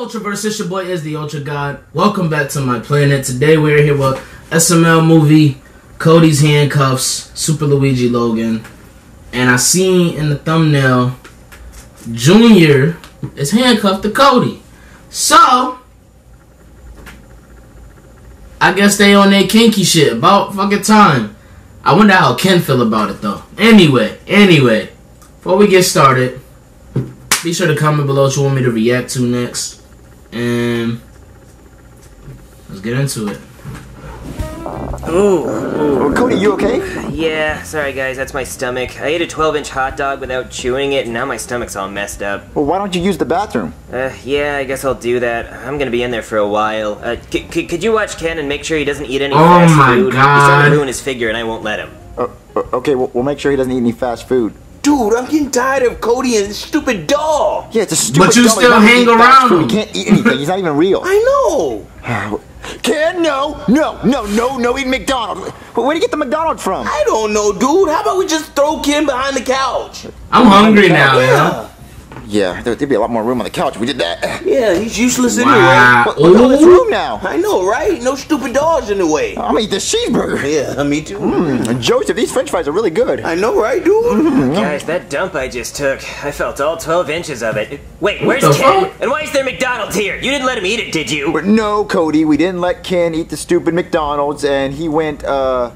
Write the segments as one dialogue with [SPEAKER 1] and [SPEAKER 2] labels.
[SPEAKER 1] Ultraverse? It's your boy Iz the Ultra God. Welcome back to my planet. Today we're here with SML movie, Cody's Handcuffs, Super Luigi Logan. And I seen in the thumbnail, Junior is handcuffed to Cody. So, I guess they on their kinky shit. About fucking time. I wonder how Ken feel about it though. Anyway, anyway, before we get started, be sure to comment below what you want me to react to next. And let's get into it.
[SPEAKER 2] Ooh,
[SPEAKER 3] Oh, Cody, you okay?
[SPEAKER 2] yeah, sorry guys, that's my stomach. I ate a 12 inch hot dog without chewing it, and now my stomach's all messed up.
[SPEAKER 3] Well, why don't you use the bathroom?
[SPEAKER 2] Uh, yeah, I guess I'll do that. I'm gonna be in there for a while. Uh, c- c- could you watch Ken and make sure he doesn't eat any
[SPEAKER 1] Oh
[SPEAKER 2] fast
[SPEAKER 1] my
[SPEAKER 2] food? He's
[SPEAKER 1] God.
[SPEAKER 2] trying to ruin his figure, and I won't let him.
[SPEAKER 3] Uh, uh, okay, we'll, we'll make sure he doesn't eat any fast food.
[SPEAKER 4] Dude, I'm getting tired of Cody and his stupid doll.
[SPEAKER 3] Yeah, it's a stupid.
[SPEAKER 1] But you
[SPEAKER 3] dummy.
[SPEAKER 1] still
[SPEAKER 3] Why would he
[SPEAKER 1] hang
[SPEAKER 3] eat fast
[SPEAKER 1] around
[SPEAKER 3] food?
[SPEAKER 1] him.
[SPEAKER 3] He can't eat anything. He's not even real.
[SPEAKER 4] I know.
[SPEAKER 3] Ken, no, no, no, no, no, eat McDonald's. But Where would you get the McDonald's from?
[SPEAKER 4] I don't know, dude. How about we just throw Ken behind the couch?
[SPEAKER 1] I'm hungry now, yeah.
[SPEAKER 4] Yeah.
[SPEAKER 3] Yeah, there, would be a lot more room on the couch if we did that.
[SPEAKER 4] Yeah, he's useless anyway.
[SPEAKER 1] Wow.
[SPEAKER 3] Look, look at all this room now.
[SPEAKER 4] I know, right? No stupid dogs in the way.
[SPEAKER 3] I'm gonna eat this cheeseburger.
[SPEAKER 4] Yeah, me too.
[SPEAKER 3] Mm, Joseph, these French fries are really good.
[SPEAKER 4] I know, right, dude?
[SPEAKER 2] Guys, that dump I just took, I felt all 12 inches of it. Wait, where's Ken?
[SPEAKER 1] fuck?
[SPEAKER 2] And why is there McDonald's here? You didn't let him eat it, did you?
[SPEAKER 3] But no, Cody, we didn't let Ken eat the stupid McDonald's, and he went. uh...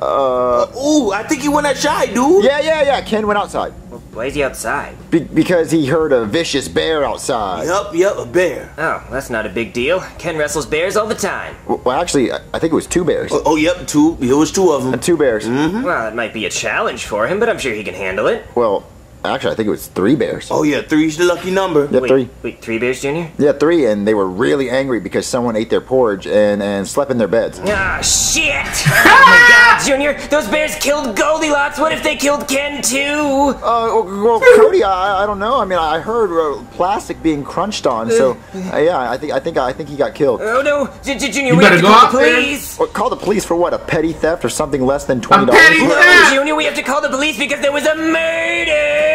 [SPEAKER 3] Uh,
[SPEAKER 4] Ooh, I think he went outside, dude.
[SPEAKER 3] yeah, yeah, yeah. Ken went outside
[SPEAKER 2] Why is he outside?
[SPEAKER 3] Be- because he heard a vicious bear outside.
[SPEAKER 4] Yup, yup, a bear.
[SPEAKER 2] Oh, that's not a big deal. Ken wrestles bears all the time.
[SPEAKER 3] Well, well, actually, I I think it was two bears.
[SPEAKER 4] Oh, oh, yep, two. It was two of them.
[SPEAKER 3] Two bears. Mm -hmm.
[SPEAKER 2] Well, it might be a challenge for him, but I'm sure he can handle it.
[SPEAKER 3] Well, actually, I think it was three bears.
[SPEAKER 4] Oh, yeah, three's the lucky number.
[SPEAKER 3] Yeah,
[SPEAKER 2] wait,
[SPEAKER 3] three.
[SPEAKER 2] wait, three bears, Junior?
[SPEAKER 3] Yeah, three, and they were really angry because someone ate their porridge and, and slept in their beds.
[SPEAKER 2] Ah, shit! oh my god, Junior! Those bears killed Goldilocks! What if they killed Ken too?
[SPEAKER 3] Uh, well, Cody, I, I don't know. I mean, I heard uh, plastic being crunched on, so uh, yeah, I think I think I think he got killed.
[SPEAKER 2] Oh no, J- J- Junior,
[SPEAKER 1] You
[SPEAKER 2] we have
[SPEAKER 1] better
[SPEAKER 2] to
[SPEAKER 1] go
[SPEAKER 2] call the
[SPEAKER 1] there.
[SPEAKER 2] police!
[SPEAKER 3] Well, call the police for what? A petty theft or something less than twenty
[SPEAKER 1] petty
[SPEAKER 3] dollars?
[SPEAKER 1] theft?
[SPEAKER 2] No! Junior, we have to call the police because there was a murder!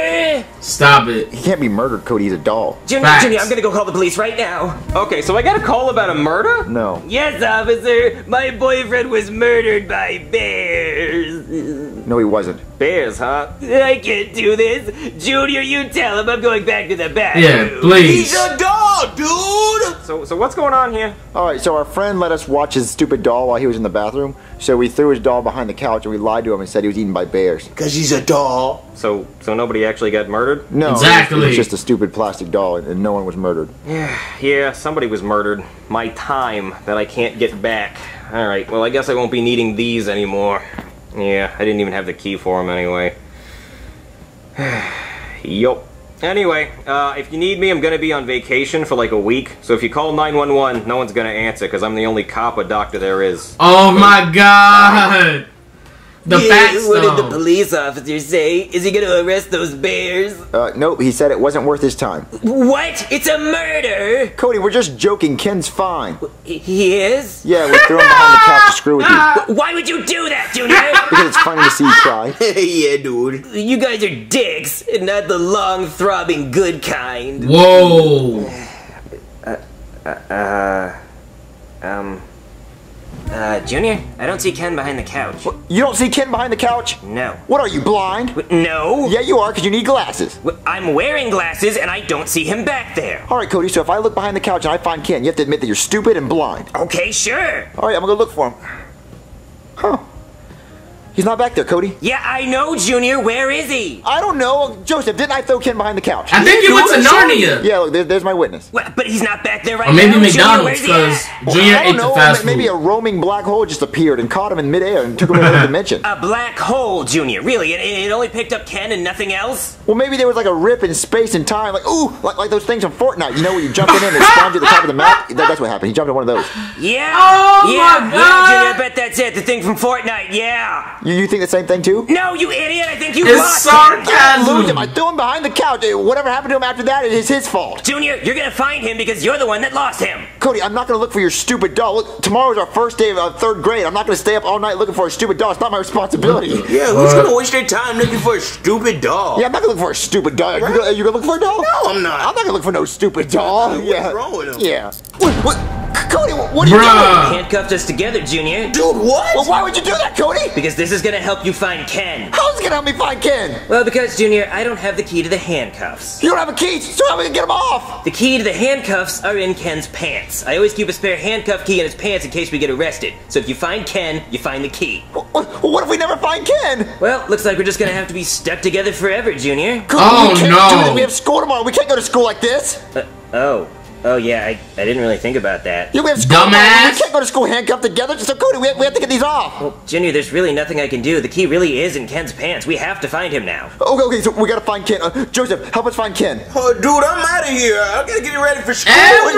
[SPEAKER 1] Stop it.
[SPEAKER 3] He can't be murdered, Cody. He's a doll.
[SPEAKER 2] Junior,
[SPEAKER 1] Facts.
[SPEAKER 2] Junior, I'm gonna go call the police right now.
[SPEAKER 5] Okay, so I got a call about a murder?
[SPEAKER 3] No.
[SPEAKER 2] Yes, officer, my boyfriend was murdered by bears.
[SPEAKER 3] No, he wasn't.
[SPEAKER 5] Bears, huh?
[SPEAKER 2] I can't do this. Junior, you tell him I'm going back to the bathroom.
[SPEAKER 1] Yeah, please.
[SPEAKER 4] He's a doll, dude.
[SPEAKER 5] So, so what's going on here?
[SPEAKER 3] All right, so our friend let us watch his stupid doll while he was in the bathroom. So we threw his doll behind the couch and we lied to him and said he was eaten by bears.
[SPEAKER 4] Cause he's a doll.
[SPEAKER 5] So, so nobody actually got murdered?
[SPEAKER 3] No,
[SPEAKER 1] Exactly.
[SPEAKER 3] It was just a stupid plastic doll, and, and no one was murdered.
[SPEAKER 5] Yeah, yeah, somebody was murdered. My time that I can't get back. All right, well, I guess I won't be needing these anymore. Yeah, I didn't even have the key for them anyway. yup. Anyway, uh, if you need me, I'm gonna be on vacation for like a week. So if you call 911, no one's gonna answer because I'm the only cop or doctor there is.
[SPEAKER 1] Oh my god. The
[SPEAKER 2] Yeah,
[SPEAKER 1] facts
[SPEAKER 2] what did the police officer say? Is he gonna arrest those bears?
[SPEAKER 3] Uh, nope, he said it wasn't worth his time.
[SPEAKER 2] What? It's a murder!
[SPEAKER 3] Cody, we're just joking. Ken's fine.
[SPEAKER 2] He- He is?
[SPEAKER 3] Yeah, we threw him behind the couch to screw with you
[SPEAKER 2] Why would you do that, Junior?
[SPEAKER 3] because it's funny to see you cry.
[SPEAKER 4] yeah, dude.
[SPEAKER 2] you guys are dicks, and not the long, throbbing, good kind.
[SPEAKER 1] Whoa.
[SPEAKER 2] Uh, Um. Uh, Junior, I don't see Ken behind the couch.
[SPEAKER 3] You don't see Ken behind the couch?
[SPEAKER 2] No.
[SPEAKER 3] What are you blind?
[SPEAKER 2] No?
[SPEAKER 3] Yeah, you are, because you need glasses.
[SPEAKER 2] I'm wearing glasses, and I don't see him back there.
[SPEAKER 3] All right, Cody. So if I look behind the couch and I find Ken, you have to admit that you're stupid and blind.
[SPEAKER 2] Okay, sure.
[SPEAKER 3] All right, I'm gonna go look for him. Huh? He's not back there, Cody.
[SPEAKER 2] Yeah, I know, Junior. Where is he?
[SPEAKER 3] I don't know, Joseph. Didn't I throw Ken behind the couch?
[SPEAKER 1] I think you went to Narnia.
[SPEAKER 3] Yeah, look, there, there's my witness.
[SPEAKER 2] Well, but he's not back there right
[SPEAKER 1] Or maybe
[SPEAKER 2] now.
[SPEAKER 1] McDonald's
[SPEAKER 2] where's he
[SPEAKER 1] because
[SPEAKER 2] at?
[SPEAKER 1] Junior
[SPEAKER 3] I don't
[SPEAKER 1] ate
[SPEAKER 3] know.
[SPEAKER 1] the fast
[SPEAKER 3] Maybe
[SPEAKER 1] food.
[SPEAKER 3] a roaming black hole just appeared and caught him in midair and took him to another dimension.
[SPEAKER 2] A black hole, Junior. Really? It, it only picked up Ken and nothing else?
[SPEAKER 3] Well, maybe there was like a rip in space and time, like ooh, like, like those things from Fortnite. You know, where you jump in and it spawns you at the top of the map. That, that's what happened. He jumped in one of those.
[SPEAKER 2] Yeah.
[SPEAKER 1] Oh
[SPEAKER 2] yeah,
[SPEAKER 1] my
[SPEAKER 2] yeah,
[SPEAKER 1] God.
[SPEAKER 2] Junior. I bet that's it. The thing from Fortnite. Yeah.
[SPEAKER 3] You, you think the same thing too?
[SPEAKER 2] No, you idiot! I think you
[SPEAKER 1] It's
[SPEAKER 2] lost him!
[SPEAKER 3] I didn't lose him. I
[SPEAKER 1] sarcasm.
[SPEAKER 3] threw him behind the couch. Uh, Whatever happened to him after that, it is his fault.
[SPEAKER 2] Junior, you're gonna find him because you're the one that lost him.
[SPEAKER 3] Cody, I'm not gonna look for your stupid doll. Look, tomorrow's our first day of uh, third grade. I'm not gonna stay up all night looking for a stupid doll. It's not my responsibility.
[SPEAKER 4] Yeah, who's gonna waste their time looking for a stupid dog?
[SPEAKER 3] Yeah, I'm not gonna look for a stupid doll. You gonna, you gonna look for a doll?
[SPEAKER 4] No, I'm not.
[SPEAKER 3] I'm not gonna look for no stupid doll.
[SPEAKER 4] What's
[SPEAKER 3] yeah.
[SPEAKER 4] wrong with him?
[SPEAKER 3] Yeah. What? what? Cody, what are you doing?
[SPEAKER 1] Bruh.
[SPEAKER 2] Handcuffed us together, Junior.
[SPEAKER 4] Dude, what?
[SPEAKER 3] Well, why would you do that, Cody?
[SPEAKER 2] Because this is gonna help you find Ken.
[SPEAKER 3] How's it gonna help me find Ken?
[SPEAKER 2] Well, because, Junior, I don't have the key to the handcuffs.
[SPEAKER 3] You don't have a key, so how am I gonna get them off?
[SPEAKER 2] The key to the handcuffs are in Ken's pants. I always keep a spare handcuff key in his pants in case we get arrested. So if you find Ken, you find the key.
[SPEAKER 3] What, what if we never find Ken?
[SPEAKER 2] Well, looks like we're just gonna have to be stuck together forever, Junior.
[SPEAKER 3] Cody,
[SPEAKER 1] Oh,
[SPEAKER 3] we can't
[SPEAKER 1] no.
[SPEAKER 3] do this. We have school tomorrow. We can't go to school like this.
[SPEAKER 2] Uh, oh. Oh, yeah, I, I didn't really think about that.
[SPEAKER 3] Yeah, we have school tomorrow.
[SPEAKER 1] Dumbass.
[SPEAKER 3] We can't go to school handcuffed together. So, Cody, we have, we have to get these off.
[SPEAKER 2] Well, Junior, there's really nothing I can do. The key really is in Ken's pants. We have to find him now.
[SPEAKER 3] Okay, okay, so we gotta find Ken. Uh, Joseph, help us find Ken.
[SPEAKER 4] Oh, dude, I'm out of here. I gotta get you ready for school.
[SPEAKER 1] Every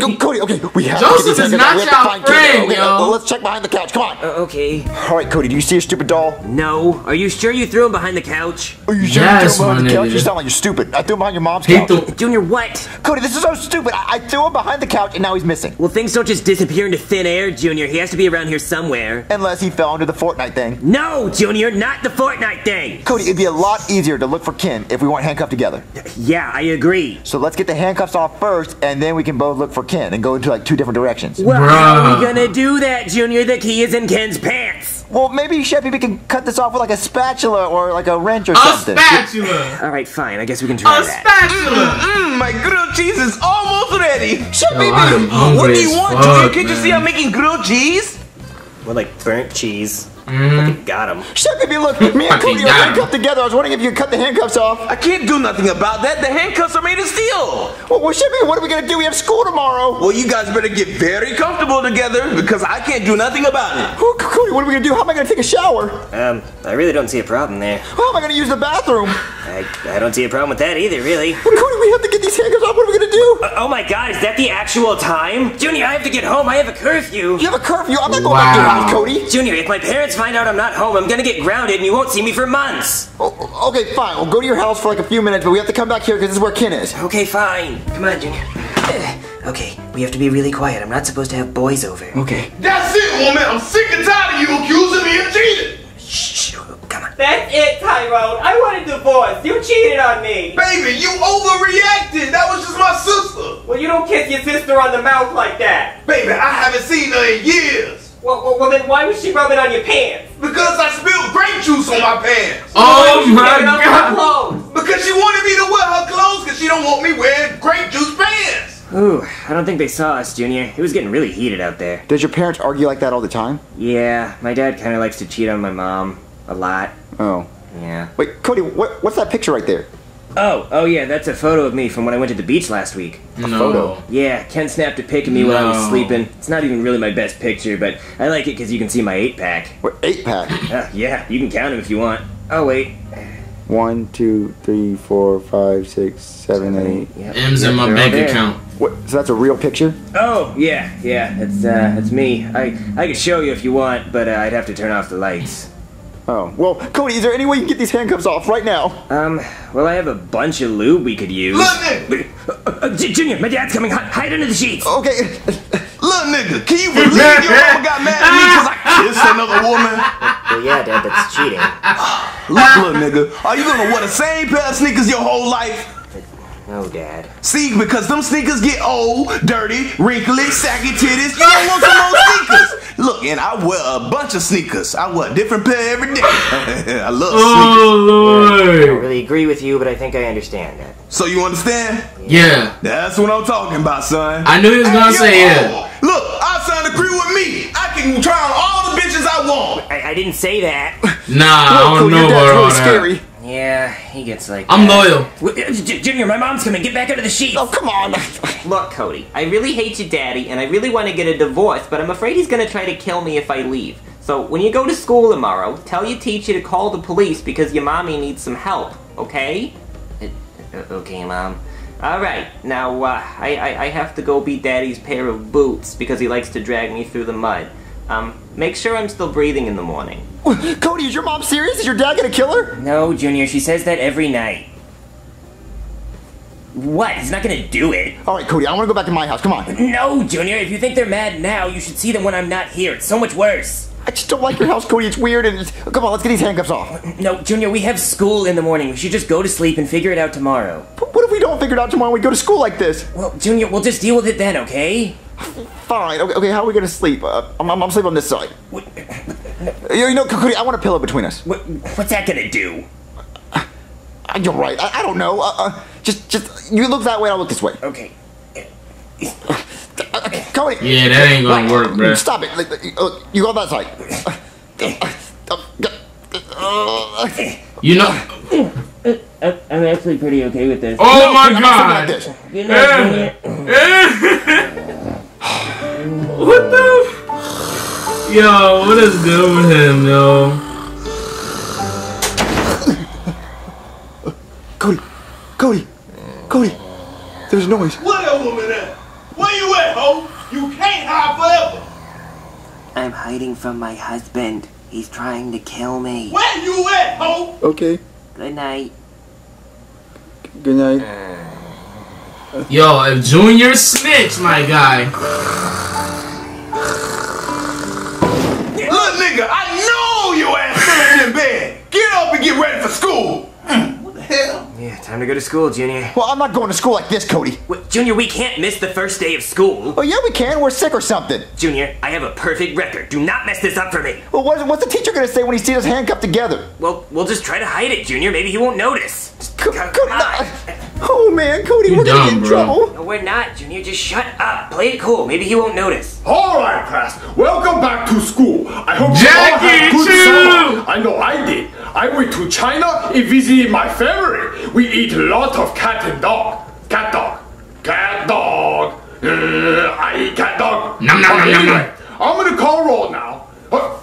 [SPEAKER 3] Go,
[SPEAKER 1] time.
[SPEAKER 3] Cody, okay, we have
[SPEAKER 1] Joseph
[SPEAKER 3] to get
[SPEAKER 1] is
[SPEAKER 3] these
[SPEAKER 1] not
[SPEAKER 3] handcuffs. We have to
[SPEAKER 1] your
[SPEAKER 3] find Ken.
[SPEAKER 1] friend,
[SPEAKER 3] Okay,
[SPEAKER 1] yo.
[SPEAKER 3] uh, let's check behind the couch. Come on.
[SPEAKER 2] Uh, okay.
[SPEAKER 3] All right, Cody, do you see your stupid doll?
[SPEAKER 2] No. Are you sure you threw him behind the couch?
[SPEAKER 3] Are you sure
[SPEAKER 1] Yes,
[SPEAKER 3] you threw him behind the couch? You sound like you're stupid. I threw him behind your mom's
[SPEAKER 1] He
[SPEAKER 3] couch.
[SPEAKER 2] Junior, what?
[SPEAKER 3] Cody, this is so stupid. I, I threw him behind the couch and now he's missing.
[SPEAKER 2] Well, things don't just disappear into thin air, Junior. He has to be around here somewhere.
[SPEAKER 3] Unless he fell into the Fortnite thing.
[SPEAKER 2] No, Junior, not the Fortnite thing.
[SPEAKER 3] Cody, it'd be a lot easier to look for Ken if we weren't handcuffed together.
[SPEAKER 2] Yeah, I agree.
[SPEAKER 3] So let's get the handcuffs off first, and then we can both look for Ken and go into like two different directions.
[SPEAKER 2] Well, how are we gonna do that, Junior? The key is in Ken's pants.
[SPEAKER 3] Well, maybe Chefy, we can cut this off with like a spatula or like a wrench or
[SPEAKER 1] A
[SPEAKER 3] something.
[SPEAKER 1] spatula.
[SPEAKER 2] All right, fine. I guess we can try
[SPEAKER 1] A
[SPEAKER 2] that.
[SPEAKER 1] A spatula.
[SPEAKER 4] Mmm, my grilled cheese is almost ready.
[SPEAKER 3] Chefy,
[SPEAKER 1] Yo, I
[SPEAKER 4] what do you want,
[SPEAKER 1] fuck,
[SPEAKER 4] Junior? Can't you see I'm making grilled cheese?
[SPEAKER 2] More like burnt cheese.
[SPEAKER 1] Mm-hmm.
[SPEAKER 2] Fucking got him.
[SPEAKER 3] Chefy, look, me and
[SPEAKER 1] Fucking
[SPEAKER 3] Cody are handcuffed together. I was wondering if you could cut the handcuffs off.
[SPEAKER 4] I can't do nothing about that. The handcuffs are made of steel.
[SPEAKER 3] Well, well Chefy, what are we gonna do? We have school tomorrow.
[SPEAKER 4] Well, you guys better get very comfortable together because I can't do nothing about it.
[SPEAKER 3] Oh, Cody, what are we gonna do? How am I gonna take a shower?
[SPEAKER 2] Um, I really don't see a problem there.
[SPEAKER 3] How am I gonna use the bathroom?
[SPEAKER 2] I, I don't see a problem with that either, really.
[SPEAKER 3] Well, Cody, we have to get these handcuffs off. What are we gonna do?
[SPEAKER 2] Uh, oh my god, is that the actual time? Junior, I have to get home. I have a curfew.
[SPEAKER 3] You have a curfew. I'm not going back to your house, Cody.
[SPEAKER 2] Junior, if my parents find out I'm not home, I'm gonna get grounded and you won't see me for months.
[SPEAKER 3] Oh, okay, fine. We'll go to your house for like a few minutes, but we have to come back here because this is where Ken is.
[SPEAKER 2] Okay, fine. Come on, Junior. Eh, Okay, we have to be really quiet. I'm not supposed to have boys over.
[SPEAKER 3] Okay.
[SPEAKER 6] That's it, woman. I'm sick and tired of you accusing me of cheating.
[SPEAKER 2] Shh, come on.
[SPEAKER 7] That's it, Tyrone. I want a divorce. You cheated on me.
[SPEAKER 6] Baby, you overreacted. That was just my sister.
[SPEAKER 7] Well, you don't kiss your sister on the mouth like that.
[SPEAKER 6] Baby, I haven't seen her in years.
[SPEAKER 7] Well, well, well then why was she rubbing on your pants?
[SPEAKER 6] Because I spilled grape juice on my pants.
[SPEAKER 1] Oh
[SPEAKER 7] was she
[SPEAKER 1] my
[SPEAKER 7] tearing up her
[SPEAKER 1] god.
[SPEAKER 7] clothes?
[SPEAKER 6] Because she wanted me to wear her clothes because she don't want me wearing grape juice pants.
[SPEAKER 2] Ooh, I don't think they saw us, Junior. It was getting really heated out there.
[SPEAKER 3] Does your parents argue like that all the time?
[SPEAKER 2] Yeah, my dad kind of likes to cheat on my mom. A lot.
[SPEAKER 3] Oh.
[SPEAKER 2] Yeah.
[SPEAKER 3] Wait, Cody, what, what's that picture right there?
[SPEAKER 2] Oh, oh yeah, that's a photo of me from when I went to the beach last week.
[SPEAKER 1] No.
[SPEAKER 3] photo.
[SPEAKER 2] Yeah, Ken snapped a pic of me while I was sleeping. It's not even really my best picture, but I like it because you can see my eight pack.
[SPEAKER 3] What, eight pack?
[SPEAKER 2] Uh, yeah, you can count them if you want. Oh wait.
[SPEAKER 3] One, two, three, four, five, six, seven, eight.
[SPEAKER 2] Yep.
[SPEAKER 1] M's in my bank account.
[SPEAKER 3] What? So that's a real picture?
[SPEAKER 2] Oh yeah, yeah, it's uh, it's me. I I could show you if you want, but uh, I'd have to turn off the lights.
[SPEAKER 3] Oh. Well, Cody, is there any way you can get these handcuffs off right now?
[SPEAKER 2] Um, well, I have a bunch of lube we could use.
[SPEAKER 6] Look, nigga.
[SPEAKER 2] Uh, uh, Junior, my dad's coming. Hi- Hide under the sheets.
[SPEAKER 3] Okay.
[SPEAKER 6] Look, nigga, can you believe your mama got mad at me because I kissed another woman?
[SPEAKER 2] Well, yeah, Dad, that's cheating.
[SPEAKER 6] Look, look, nigga, are you gonna wear the same pair of sneakers your whole life?
[SPEAKER 2] No, Dad.
[SPEAKER 6] See, because them sneakers get old, dirty, wrinkly, saggy titties. You don't want some old sneakers. Look, and I wear a bunch of sneakers. I wear a different pair every day. I love oh, sneakers.
[SPEAKER 1] Oh
[SPEAKER 2] I don't really agree with you, but I think I understand that.
[SPEAKER 6] So you understand?
[SPEAKER 1] Yeah.
[SPEAKER 6] That's what I'm talking about, son.
[SPEAKER 1] I knew he was gonna
[SPEAKER 6] Yo,
[SPEAKER 1] say yeah.
[SPEAKER 6] Look, our son agree with me. I can try on all the bitches I want.
[SPEAKER 2] I, I didn't say that.
[SPEAKER 1] Nah, I
[SPEAKER 3] Whoa,
[SPEAKER 1] don't
[SPEAKER 3] Cody,
[SPEAKER 1] know about all
[SPEAKER 3] really
[SPEAKER 1] that.
[SPEAKER 3] scary.
[SPEAKER 2] Yeah, he gets like.
[SPEAKER 1] I'm
[SPEAKER 2] that.
[SPEAKER 1] loyal.
[SPEAKER 2] W- uh, Junior, my mom's coming. Get back under the sheets.
[SPEAKER 3] Oh, come on.
[SPEAKER 7] Look, Cody, I really hate your daddy, and I really want to get a divorce, but I'm afraid he's gonna try to kill me if I leave. So when you go to school tomorrow, tell your teacher to call the police because your mommy needs some help. Okay? Uh, uh, Okay, mom. All right. Now uh, I, I I have to go beat daddy's pair of boots because he likes to drag me through the mud. Um, make sure I'm still breathing in the morning.
[SPEAKER 3] Cody, is your mom serious? Is your dad gonna kill her?
[SPEAKER 2] No, Junior, she says that every night. What? He's not gonna do it.
[SPEAKER 3] All right, Cody, I want to go back to my house. Come on.
[SPEAKER 2] No, Junior, if you think they're mad now, you should see them when I'm not here. It's so much worse.
[SPEAKER 3] I just don't like your house, Cody. It's weird and it's... Come on, let's get these handcuffs off.
[SPEAKER 2] No, Junior, we have school in the morning. We should just go to sleep and figure it out tomorrow.
[SPEAKER 3] But what if we don't figure it out tomorrow and we go to school like this?
[SPEAKER 2] Well, Junior, we'll just deal with it then, okay?
[SPEAKER 3] Fine. Okay, okay how are we gonna sleep? Uh, I'm, I'm, I'm sleeping on this side.
[SPEAKER 2] What,
[SPEAKER 3] You you know, Cody, I want a pillow between us.
[SPEAKER 2] what, what's that gonna do?
[SPEAKER 3] Uh, You're right. I, I don't know. Uh, uh, just, just you look that way. I'll look this way.
[SPEAKER 2] Okay.
[SPEAKER 3] Uh, Cody.
[SPEAKER 1] Yeah, that ain't gonna work, bruh.
[SPEAKER 3] Stop it. Like, uh, You go that side. Uh, uh, uh,
[SPEAKER 1] You know.
[SPEAKER 2] I'm actually pretty okay with this.
[SPEAKER 1] Oh my
[SPEAKER 3] I'm
[SPEAKER 1] god!
[SPEAKER 3] sleeping like this.
[SPEAKER 2] Good night, Junior.
[SPEAKER 1] what the? Yo, what is good with him, yo?
[SPEAKER 3] Cody, Cody, Cody. There's noise.
[SPEAKER 6] Where that woman at? Where you at, ho? You can't hide forever.
[SPEAKER 2] I'm hiding from my husband. He's trying to kill me.
[SPEAKER 6] Where you at, ho?
[SPEAKER 3] Okay.
[SPEAKER 2] Good night.
[SPEAKER 3] Good night.
[SPEAKER 1] Yo, if Junior snitch, my guy.
[SPEAKER 6] Up and get ready for school. Mm, what the hell?
[SPEAKER 2] Yeah, time to go to school, Junior.
[SPEAKER 3] Well, I'm not going to school like this, Cody.
[SPEAKER 2] Wait, Junior, we can't miss the first day of school.
[SPEAKER 3] Oh yeah, we can. We're sick or something.
[SPEAKER 2] Junior, I have a perfect record. Do not mess this up for me.
[SPEAKER 3] Well, what, what's the teacher gonna say when he sees us handcuffed together?
[SPEAKER 2] Well, we'll just try to hide it, Junior. Maybe he won't notice. Just
[SPEAKER 3] Co-
[SPEAKER 2] come on.
[SPEAKER 3] oh man, Cody,
[SPEAKER 1] You
[SPEAKER 3] we're gonna get in
[SPEAKER 1] bro.
[SPEAKER 3] trouble.
[SPEAKER 2] No, we're not, Junior. Just shut up. Play it cool. Maybe he won't notice.
[SPEAKER 8] All right, class. Welcome back to school. I hope you all
[SPEAKER 1] Jackie
[SPEAKER 8] had good
[SPEAKER 1] Chan!
[SPEAKER 8] summer. I know I did. I went to China and visited my family. We eat a lot of cat and dog. Cat dog. Cat dog. Uh, I eat cat dog.
[SPEAKER 1] Nom, nom,
[SPEAKER 8] But
[SPEAKER 1] nom, nom, nom.
[SPEAKER 8] I'm gonna call roll now. Uh,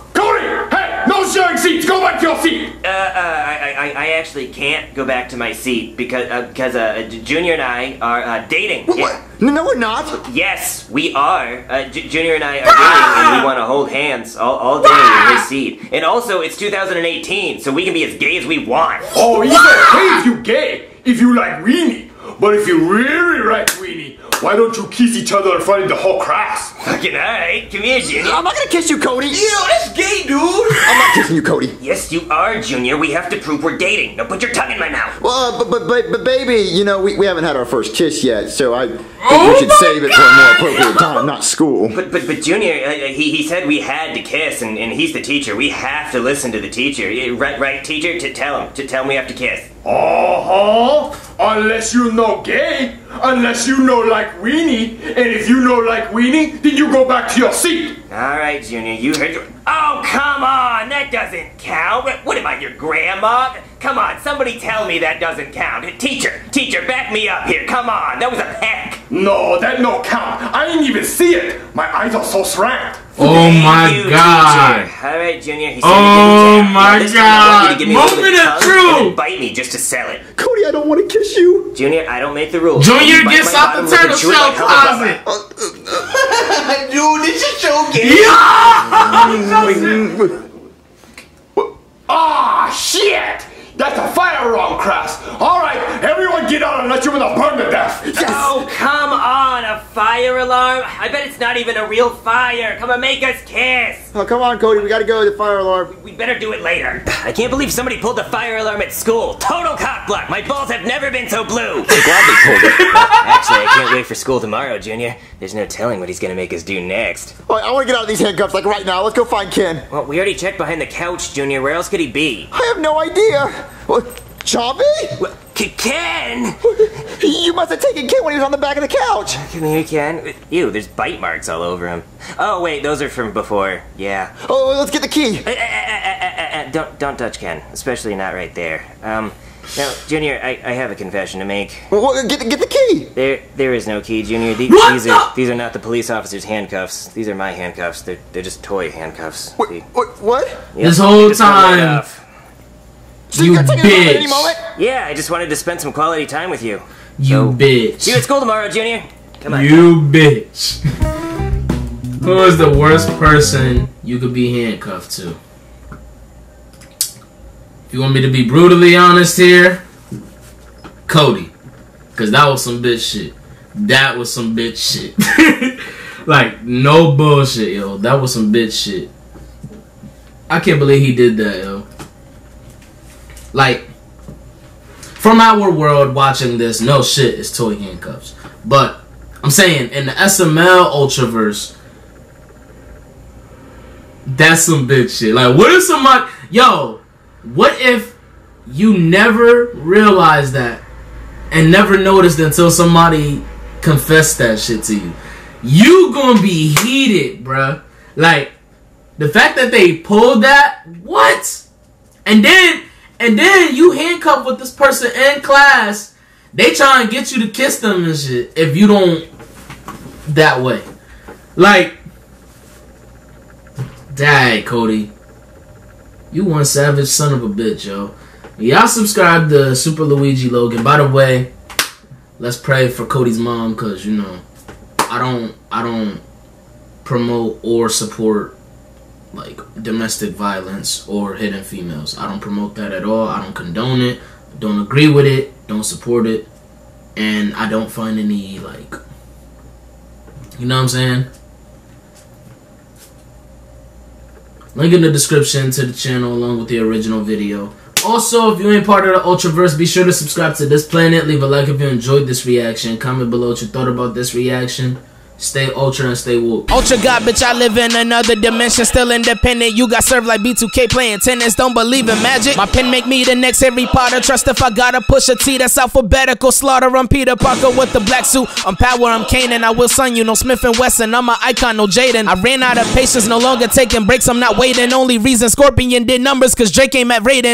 [SPEAKER 8] Sharing seats. Go back to your seat.
[SPEAKER 2] Uh, uh, I, I, I actually can't go back to my seat because, uh, because, uh, Junior and I are, uh, dating.
[SPEAKER 3] What?
[SPEAKER 2] Yeah.
[SPEAKER 3] No, no, we're not.
[SPEAKER 2] Yes, we are. Uh, J- Junior and I are dating, and we want to hold hands all, all day in his seat. And also, it's 2018, so we can be as gay as we want.
[SPEAKER 8] Oh, it's okay if you gay, if you like weenie. But if you really like weenie, why don't you kiss each other in front of the whole class?
[SPEAKER 2] Fucking alright, come here, Junior.
[SPEAKER 3] I'm not gonna kiss you, Cody.
[SPEAKER 6] Yo, that's gay, dude.
[SPEAKER 3] I'm not kissing you, Cody.
[SPEAKER 2] Yes, you are, Junior. We have to prove we're dating. Now put your tongue in my mouth.
[SPEAKER 3] Well, uh, but, but, but, but, baby, you know, we, we haven't had our first kiss yet, so I think
[SPEAKER 1] Oh
[SPEAKER 3] we should
[SPEAKER 1] my
[SPEAKER 3] save it for a more appropriate time, not school.
[SPEAKER 2] But but but Junior, uh, he, he said we had to kiss, and, and he's the teacher. We have to listen to the teacher. Right, right, teacher. To tell him, to tell him we have to kiss.
[SPEAKER 8] Uh-huh. Unless you know gay. Unless you know like weenie. And if you know like weenie, then you go back to your seat.
[SPEAKER 2] All right, Junior. You heard. Oh come on, that doesn't count. What, what am I, your grandma? Come on, somebody tell me that doesn't count. Teacher, teacher, back me up here. Come on, that was a peck.
[SPEAKER 8] No, that no count. I didn't even see it. My eyes are so slant.
[SPEAKER 1] Oh my
[SPEAKER 2] You,
[SPEAKER 1] god.
[SPEAKER 2] teacher. All right, Junior. He said
[SPEAKER 1] Oh
[SPEAKER 2] he didn't count.
[SPEAKER 1] my
[SPEAKER 2] Now, I want you to
[SPEAKER 1] God.
[SPEAKER 2] give me a little
[SPEAKER 1] Moment
[SPEAKER 2] bit
[SPEAKER 1] of truth.
[SPEAKER 2] Bite me just to sell it.
[SPEAKER 3] Cody, I don't want to kiss you.
[SPEAKER 2] Junior, I don't make the rules.
[SPEAKER 1] Junior
[SPEAKER 2] You bite
[SPEAKER 1] gets
[SPEAKER 2] my
[SPEAKER 1] out
[SPEAKER 2] bottom
[SPEAKER 1] the
[SPEAKER 2] and
[SPEAKER 1] turtle shell
[SPEAKER 2] like Hubba Bubba.
[SPEAKER 1] closet.
[SPEAKER 6] dude, this is so gay.
[SPEAKER 8] Ah, shit! That's a fire alarm crash. All right, everyone get out and let you in the burn to death.
[SPEAKER 2] Oh, on, a fire alarm? I bet it's not even a real fire. Come on, make us kiss.
[SPEAKER 3] Oh, come on, Cody, we gotta go to the fire alarm.
[SPEAKER 2] We better do it later. I can't believe somebody pulled the fire alarm at school. Total cock block. My balls have never been so blue. I'm glad they pulled it. Actually, I can't wait for school tomorrow, Junior. There's no telling what he's gonna make us do next.
[SPEAKER 3] All right, I want to get out of these handcuffs, like right now. Let's go find Ken.
[SPEAKER 2] Well, we already checked behind the couch, Junior. Where else could he be?
[SPEAKER 3] I have no idea. What, Chompy?
[SPEAKER 2] Well, K- Ken!
[SPEAKER 3] You must have taken Ken when he was on the back of the couch.
[SPEAKER 2] Come here, Ken. Ew, there's bite marks all over him. Oh, wait, those are from before. Yeah.
[SPEAKER 3] Oh, let's get the key.
[SPEAKER 2] Uh, uh, uh, uh, uh, uh, don't don't touch Ken, especially not right there. Um, now, Junior, I, I have a confession to make.
[SPEAKER 3] Well, well, get, get the key.
[SPEAKER 2] There there is no key, Junior. The-
[SPEAKER 1] What
[SPEAKER 2] these are
[SPEAKER 1] the-
[SPEAKER 2] these are not the police officer's handcuffs. These are my handcuffs. They're they're just toy handcuffs.
[SPEAKER 3] What?
[SPEAKER 2] See?
[SPEAKER 3] What? what?
[SPEAKER 2] Yep,
[SPEAKER 1] This
[SPEAKER 2] they
[SPEAKER 1] whole
[SPEAKER 2] just come right
[SPEAKER 1] time.
[SPEAKER 2] Off.
[SPEAKER 3] So
[SPEAKER 1] You
[SPEAKER 3] you're taking us any
[SPEAKER 1] bitch.
[SPEAKER 3] moment?
[SPEAKER 2] Yeah, I just wanted to spend some quality time with you.
[SPEAKER 1] You
[SPEAKER 2] So- See you at school tomorrow, Junior. Come on.
[SPEAKER 1] You bitch. Who is the worst person you could be handcuffed to? If you want me to be brutally honest here, Cody. Cause that was some bitch shit. That was some bitch shit. like, no bullshit, yo. That was some bitch shit. I can't believe he did that, yo. Like, from our world watching this, no shit is toy handcuffs. But I'm saying in the SML Ultraverse, that's some bitch shit. Like, what if somebody, yo, what if you never realized that and never noticed until somebody confessed that shit to you? You gonna be heated, bruh. Like, the fact that they pulled that, what? And then, and then you handcuffed with this person in class. They try and get you to kiss them and shit. If you don't, that way, like, dang, Cody, you one savage son of a bitch, yo. Y'all subscribe to Super Luigi Logan. By the way, let's pray for Cody's mom, cause you know, I don't, I don't promote or support like domestic violence or hidden females. I don't promote that at all. I don't condone it. Don't agree with it. Don't support it. And I don't find any like you know what I'm saying? Link in the description to the channel along with the original video. Also, if you ain't part of the Ultraverse, be sure to subscribe to this planet. Leave a like if you enjoyed this reaction. Comment below what you thought about this reaction. Stay ultra and stay woke.
[SPEAKER 9] Ultra God, bitch, I live in another dimension, still independent. You got served like B2K playing tennis, don't believe in magic. My pen make me the next Harry Potter. Trust if I gotta push a T, that's alphabetical. Slaughter, I'm Peter Parker with the black suit. I'm power, I'm Kanan. I will sign you, no Smith and Wesson. I'm an icon, no Jaden. I ran out of patience, no longer taking breaks. I'm not waiting. Only reason Scorpion did numbers, cause Drake ain't at Raiden.